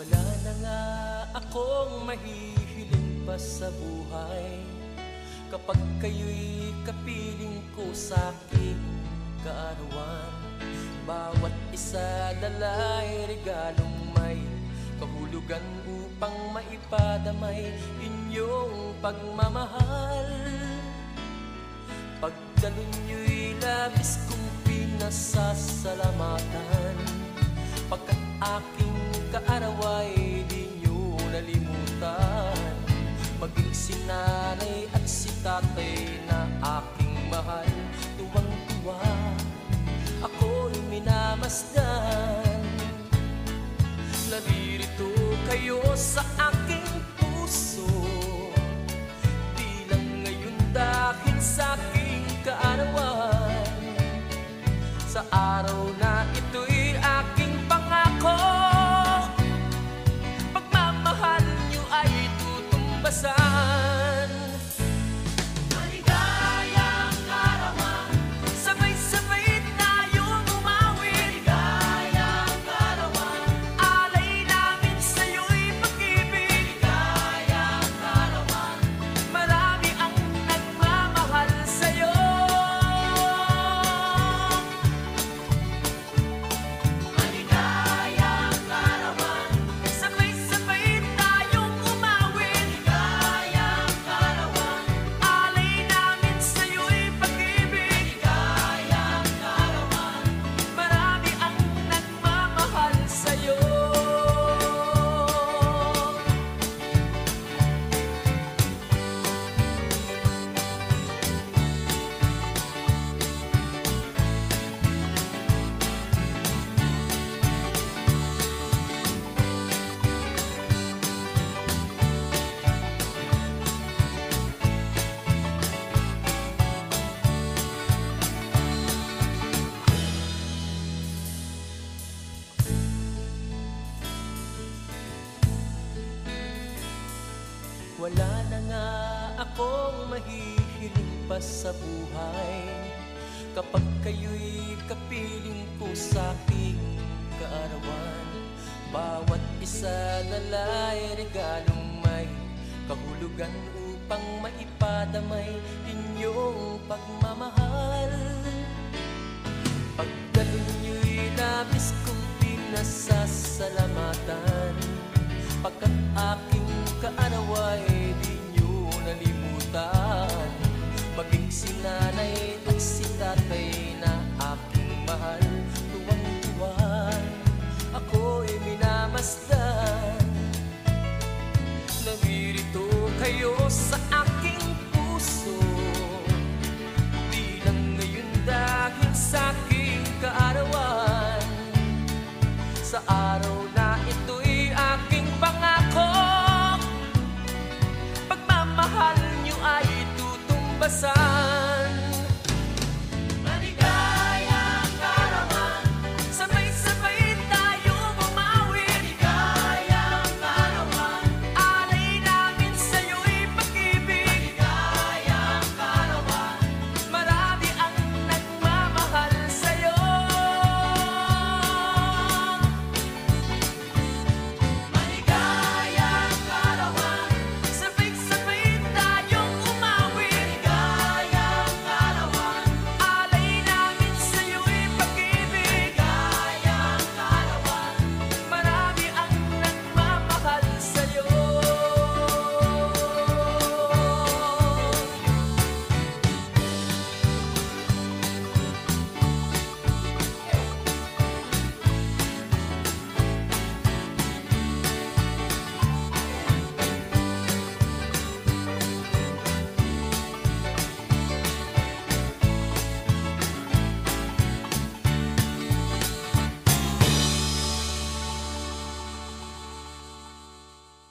Wala na nga akong mahihiling pa sa buhay. Kapag kayo'y kapiling ko sa aking kaarawan Bawat isa dalay regalong may kahulugan upang maipadamay inyong pagmamahal. Pagdalo nyo'y labis kong pinasasalamatan Pagkat aking kaaraway di nyo nalimutan. Maging si nanay at si tatay na aking mahal. Tuwang-tuwa, ako'y minamasdan. Naririto kayo sa aking puso. Di lang ngayon dahil sa aking kaarawan. Sa araw na ito'y tutumbasan Wala na nga akong mahihiling pa sa buhay. Kapag kayo'y kapiling ko sa aking kaarawan Bawat isa dalay regalong may kahulugan upang maipadamay inyong pagmamahal. Pagdalo nyo'y labis kong pinasasalamatan Pagkat aking kaaraway ay tutumbasan